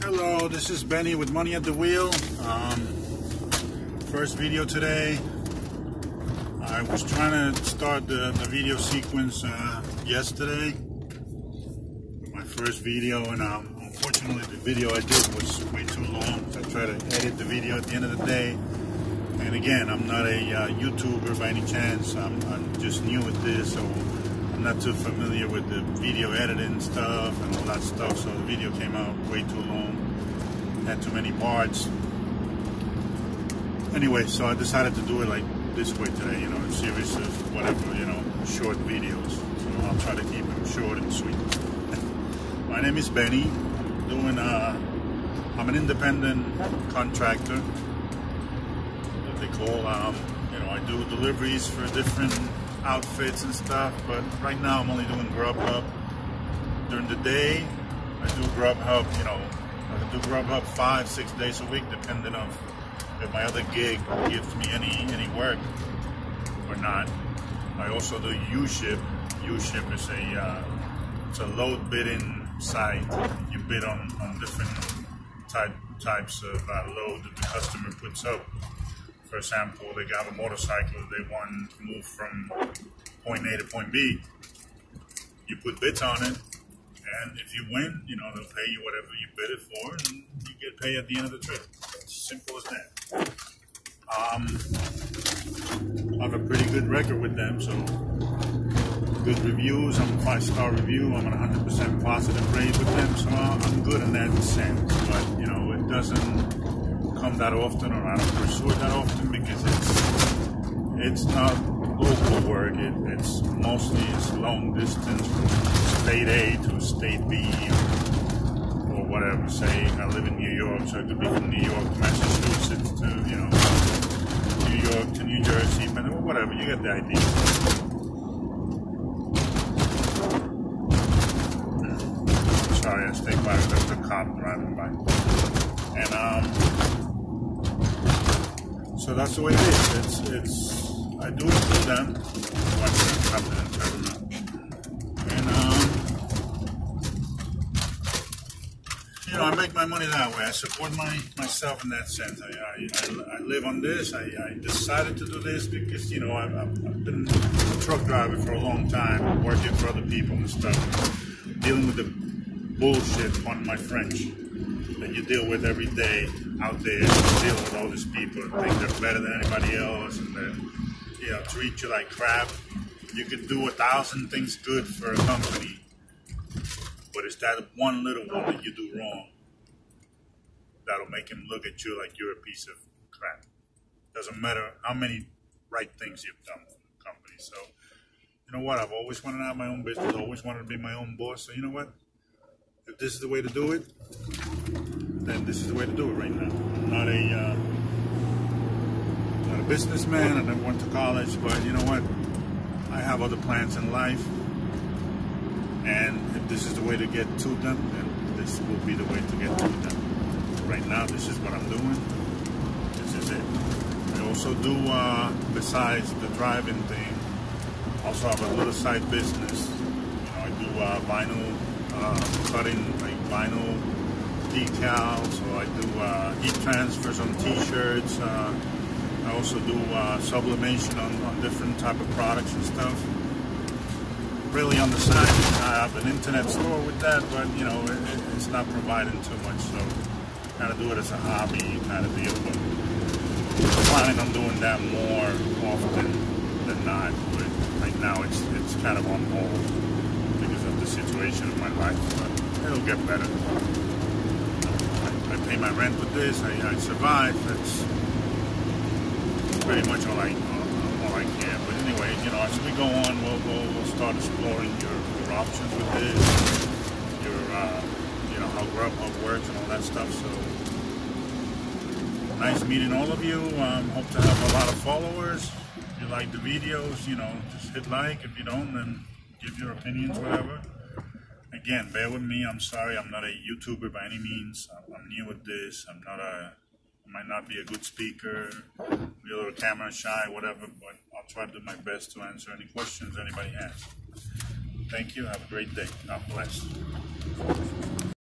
Hello, this is Benny with Money at the Wheel. Um, first video today. I was trying to start the, the video sequence uh, yesterday. My first video, and um, unfortunately, the video I did was way too long. So I try to edit the video at the end of the day. And again, I'm not a uh, YouTuber by any chance. I'm, I'm just new at this, so I'm not too familiar with the video editing stuff and all that stuff. So the video came out way too long, had too many parts. Anyway, so I decided to do it like this way today, you know, a series of whatever, you know, short videos. So I'll try to keep them short and sweet. My name is Benny. I'm doing, uh, I'm an independent contractor that they call, um, do deliveries for different outfits and stuff, but right now I'm only doing Grubhub. During the day, I do Grubhub, you know, I do Grubhub five, six days a week, depending on if my other gig gives me any any work or not. I also do UShip. UShip is a uh, it's a load bidding site. You bid on, on different type types of uh, load that the customer puts up. For example, they have a motorcycle they want to move from point A to point B. You put bids on it, and if you win, you know they'll pay you whatever you bid it for, and you get paid at the end of the trip. It's simple as that. Um, I have a pretty good record with them, so good reviews. I'm a five star review. I'm an 100% positive rate with them, so I'm good in that sense. But you know, it doesn't come that often, or I don't pursue it that often it's not local work. It, it's mostly it's long distance from state A to state B, or, whatever. Say I live in New York, so it could be from New York to Massachusetts to you know New York to New Jersey, but whatever. You get the idea. Sorry, I stay quiet. There's a cop driving by, and um. So that's the way it is. It's it's I do it for them. Watch that happen in Terminal. And um you know, I make my money that way. I support my myself in that sense. I I, I, I live on this. I, I decided to do this because you know I've, I've been a truck driver for a long time, working for other people and stuff, dealing with the bullshit on my French that you deal with every day out there, dealing with all these people and think they're better than anybody else and they you know treat you like crap. You can do a thousand things good for a company, but it's that one little one that you do wrong that'll make him look at you like you're a piece of crap. Doesn't matter how many right things you've done for the company. So, you know what? I've always wanted to have my own business. Always wanted to be my own boss. So, you know what? If this is the way to do it, then this is the way to do it right now. Not a uh, businessman. I never went to college, but you know what? I have other plans in life, and if this is the way to get to them, then this will be the way to get to them. Right now, this is what I'm doing. This is it. I also do, uh, besides the driving thing, also have a little side business. You know, I do uh, vinyl uh, cutting, like vinyl decals, or I do uh, heat transfers on T-shirts. I also do uh, sublimation on, on different type of products and stuff. Really on the side, I have an internet store with that, but you know it, it's not providing too much, so kind of do it as a hobby kind of deal. But planning on doing that more often than not. But right now, it's it's kind of on hold because of the situation of my life. But it'll get better. I, I pay my rent with this. I, I survive. That's pretty much all I all I can. But anyway, you know, as we go on, we'll we'll, we'll start exploring your, your options with this, your uh, you know how Grubhub works and all that stuff. So nice meeting all of you. Um, hope to have a lot of followers. If you like the videos, you know, just hit like. If you don't, then give your opinions, whatever. Again, bear with me. I'm sorry. I'm not a YouTuber by any means. I'm, new at this. I'm not a might not be a good speaker, be a little camera shy, whatever, but I'll try to do my best to answer any questions anybody has. Thank you. Have a great day. God bless.